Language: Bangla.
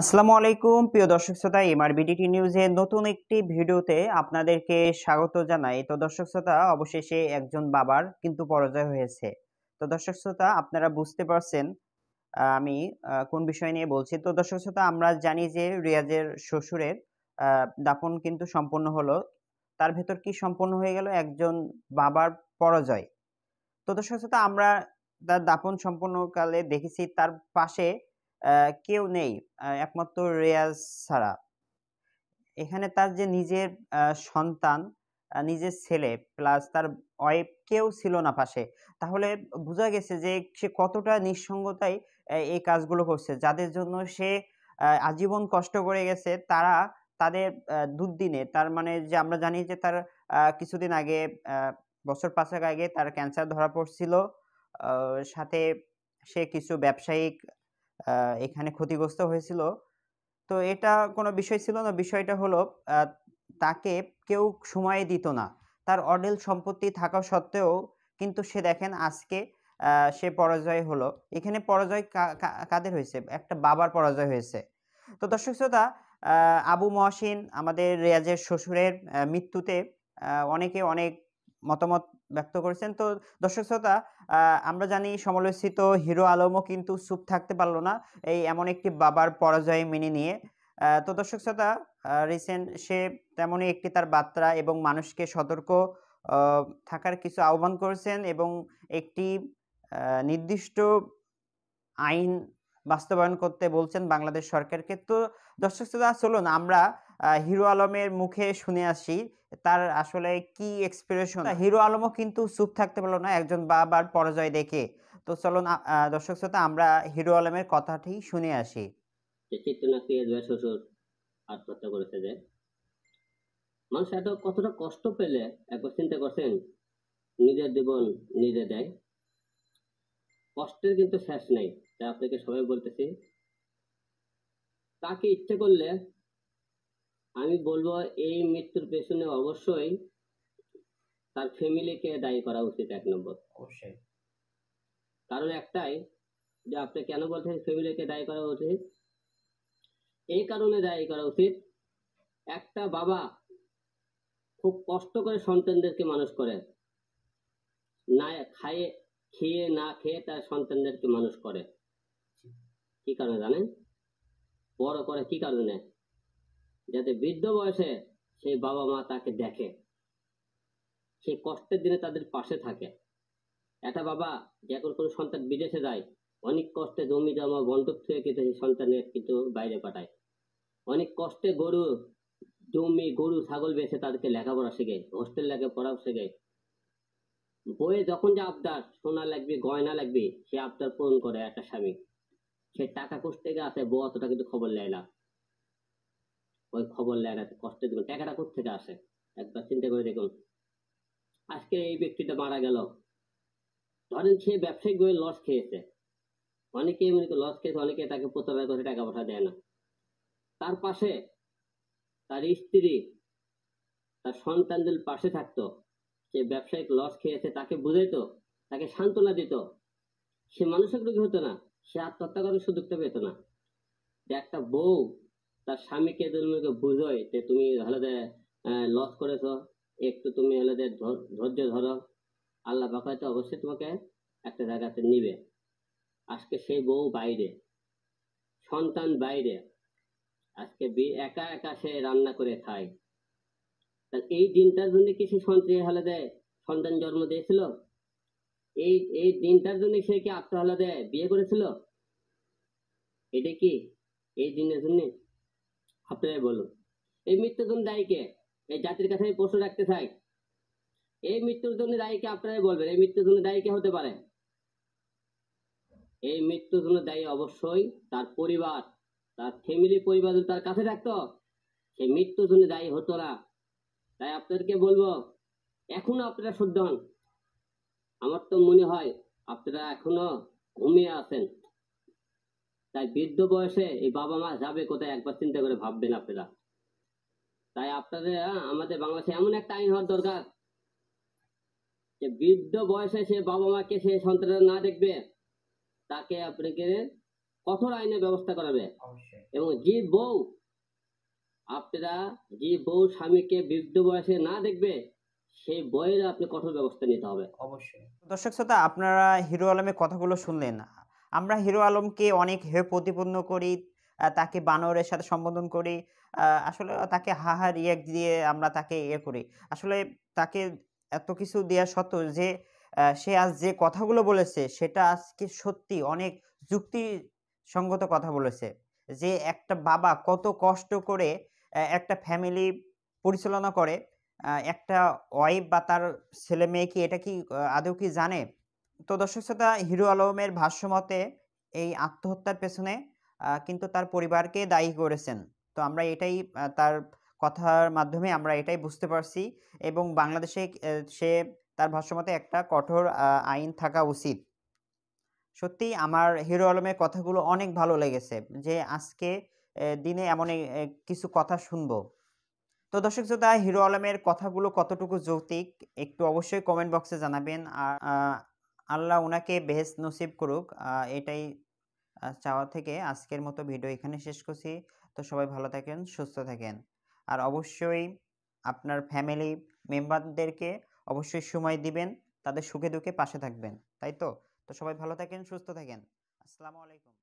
আসসালামু আলাইকুম, প্রিয় দর্শক শ্রোতা, এমআর বিডিটি নিউজের নতুন একটি ভিডিওতে আপনাদেরকে স্বাগত জানাই। তো দর্শক শ্রোতা, অবশেষে একজন বাবার কিন্তু পরাজয় হয়েছে। তো দর্শক শ্রোতা, আপনারা বুঝতে পারছেন আমি কোন বিষয় নিয়ে বলছি। তো দর্শক শ্রোতা, আমরা জানি যে রিয়াজের শ্বশুরের দাফন কিন্তু সম্পন্ন হলো। তার ভেতর কি সম্পন্ন হয়ে গেল? একজন বাবার পরাজয়। তো দর্শক শ্রোতা, আমরা তার দাফন সম্পন্নকালে দেখেছি, তার পাশে কেউ নেই একমাত্র রেয়াজ ছাড়া। এখানে তার যে নিজের সন্তান নিজের ছেলে প্লাস তার ওয়াইফ কেউ ছিল না পাশে। তাহলে বোঝা গেছে যে সে কতটা নিঃসঙ্গতায় এই কাজগুলো করছে। যাদের জন্য সে আজীবন কষ্ট করে গেছে, তারা তাদের দুর্দিনে, তার মানে যে আমরা জানি যে তার কিছুদিন আগে বছর পাঁচেক আগে তার ক্যান্সার ধরা পড়ছিল। সাথে সে কিছু ব্যবসায়িক এখানে ক্ষতিগ্রস্ত হয়েছিল। তো এটা কোনো বিষয় ছিল না। বিষয়টা হলো তাকে কেউ সময় দিত না। তার অডেল সম্পত্তি থাকা সত্ত্বেও কিন্তু সে দেখেন আজকে সে পরাজয় হলো। এখানে পরাজয় কাদের হয়েছে? একটা বাবার পরাজয় হয়েছে। তো দর্শক শ্রোতা আবু মহসিন, আমাদের রেয়াজের শ্বশুরের মৃত্যুতে অনেকে অনেক মতামত ব্যক্ত করেছেন। তো দর্শক শ্রোতা আমরা জানি সমালোচিত হিরো আলমও কিন্তু চুপ থাকতে পারল না এই এমন একটি বাবার পরাজয় মেনে নিয়ে। তো দর্শক শ্রোতা রিসেন্ট সে তেমনই একটি তার বার্তা এবং মানুষকে সতর্ক থাকার কিছু আহ্বান করেছেন এবং একটি নির্দিষ্ট আইন বাস্তবায়ন করতে বলছেন বাংলাদেশ সরকারকে। তো দর্শক শ্রোতা, চলুন আমরা হিরো আলমের মুখে শুনে আসি, তার আসলে কি এক্সপ্রেশন হিরো আলমও কিন্তু চুপ থাকতে পারল না, একজন বাবার পরাজয় দেখে। তো চলুন দর্শক শ্রোতা, আমরা হিরো আলমের কথাটি শুনে আসি। আত্মহত্যা করেছে যে? মানুষ এত কতটা কষ্ট পেলে একবার চিন্তা করছেন, নিজের জীবন নিজে দেয়? কষ্টের কিন্তু শেষ নেই তাই আপনাকে সবাই বলতেছি। তাকে ইচ্ছে করলে আমি বলব এই মৃত্যুর পেছনে অবশ্যই তার ফ্যামিলিকে দায়ী করা উচিত এক নম্বর। অবশ্যই। কারণ একটাই যে আপনি কেন বলছেন ফ্যামিলিকে দায়ী করা উচিত? এই কারণে দায়ী করা উচিত একটা বাবা খুব কষ্ট করে সন্তানদেরকে মানুষ করে না খায়ে খেয়ে না খেয়ে তার সন্তানদেরকে মানুষ করে। কি কারণে জানেন? বড় করে কি কারণে? যাতে বৃদ্ধ বয়সে সেই বাবা মা তাকে দেখে, সেই কষ্টের দিনে তাদের পাশে থাকে। একটা বাবা যখন কোনো সন্তান বিদেশে যায়, অনেক কষ্টে জমি জমা বন্ধক থেকে কিন্তু সেই সন্তানের কিন্তু বাইরে পাঠায়। অনেক কষ্টে গরু, জমি, গরু, ছাগল বেছে তাদেরকে লেখাপড়া শেখে হোস্টেল লেখাপড়া শেখে বইয়ে যখন যে আবদার, সোনা লাগবে, গয়না লাগবে, সে আবদার পূরণ করে একটা স্বামী। সে টাকা কোষ থেকে আসে, বউ অতটা কিন্তু খবর নেয় না। ওই খবর না কষ্টের দিন টাকাটা থেকে আসে? একবার চিন্তা করে দেখুন। আজকে এই ব্যক্তিটা মারা গেল। ধরেন সে ব্যবসায়িক ভাবে লস খেয়েছে। অনেকে মনে লস খেয়েছে, অনেকে তাকে প্রতারণা করে টাকা পয়সা দেয় না। তার পাশে তার স্ত্রী, তার সন্তানদের পাশে থাকতো। সে ব্যবসায়িক লস খেয়েছে, তাকে বুঝাইতো, তাকে সান্ত্বনা দিত। সে মানসিক রোগী হতো না, সে আত্মহত্যা করার সুযোগটা পেত না। যে একটা বউ তার স্বামীকে তুমি বুঝোয় যে তুমি হলে লস করেছ, একটু তুমি হলে ধৈর্য ধরো। আল্লাহ পাক হয়তো অবশ্যই তোমাকে একটা জায়গাতে নিবে। আজকে সেই বউ বাইরে, সন্তান বাইরে, আজকে একা একা সে রান্না করে খায়। তাহলে এই দিনটার জন্য কি সে সন্ত্রী হলে দেয় সন্তান জন্ম দিয়েছিল? এই এই দিনটার জন্য সে কি আত্মহলাদে বিয়ে করেছিল? এটা কি এই দিনের জন্য? আপনারাই বলুন। এই মৃত্যুর জন্য দায়ী কে এই জাতির কাছে আমি প্রশ্ন রাখতে চাই। এই মৃত্যুর জন্য দায়ী কে আপনারাই বলবেন, এই মৃত্যুর জন্য দায়ী কে হতে পারে? এই মৃত্যুর জন্য দায়ী অবশ্যই তার পরিবার, তার ফ্যামিলি পরিবার তার কাছে থাকতো সে মৃত্যুর জন্য দায়ী হতো না। তাই আপনাদেরকে বলব, এখনও আপনারা শুদ্ধ হন। আমার তো মনে হয় আপনারা এখনও ঘুমিয়ে আছেন। তাই বৃদ্ধ বয়সে এই বাবা মা যাবে কোথায় একবার চিন্তা করে ভাববেন আপনারা। তাই আপনাদের আমাদের বাংলাদেশে এমন একটা আইন হওয়ার দরকার যে বৃদ্ধ বয়সে সে বাবা মাকে সে সন্তানরা না দেখবে তাকে আপনাকে কঠোর আইনের ব্যবস্থা করাবে। এবং যে বউ আপনারা যে বউ স্বামীকে বৃদ্ধ বয়সে না দেখবে সেই বইয়ের আপনি কঠোর ব্যবস্থা নিতে হবে। অবশ্যই। দর্শক শ্রোতা আপনারা হিরো আলমের কথাগুলো শুনলেন। আমরা হিরো আলমকে অনেক হে প্রতিপন্ন করি তাকে বানরের সাথে সম্বোধন করি আসলে তাকে হাহা রিয়াক্ট দিয়ে আমরা তাকে ইয়ে করি। আসলে তাকে এত কিছু দেওয়া সত্ত্বেও যে সে আজ যে কথাগুলো বলেছে, সেটা আজকে সত্যি অনেক যুক্তিসঙ্গত কথা বলেছে। যে একটা বাবা কত কষ্ট করে একটা ফ্যামিলি পরিচালনা করে একটা ওয়াইফ বা তার ছেলে মেয়ে কি এটা কি আদৌ কি জানে? তো দর্শক শ্রোতা, হিরো আলমের ভাষ্যমতে এই আত্মহত্যার পেছনে কিন্তু তার পরিবারকে দায়ী করেছেন। তো আমরা এটাই তার কথার মাধ্যমে আমরা এটাই বুঝতে পারছি এবং বাংলাদেশে সে তার ভাষ্যমতে একটা কঠোর আইন থাকা উচিত। সত্যি আমার হিরো আলমের কথাগুলো অনেক ভালো লেগেছে যে আজকে দিনে এমন কিছু কথা শুনব। তো দর্শক শ্রোতা, হিরো আলমের কথাগুলো কতটুকু যৌক্তিক একটু অবশ্যই কমেন্ট বক্সে জানাবেন। আর আল্লাহ ওনাকে বেহেস নসিব করুক এটাই চাওয়া থেকে আজকের মতো ভিডিও এখানে শেষ করছি। তো সবাই ভালো থাকেন, সুস্থ থাকেন। আর অবশ্যই আপনার ফ্যামিলি মেম্বারদেরকে অবশ্যই সময় দিবেন, তাদের সুখে দুঃখে পাশে থাকবেন, তাই তো? তো সবাই ভালো থাকেন, সুস্থ থাকেন। আসসালামু আলাইকুম।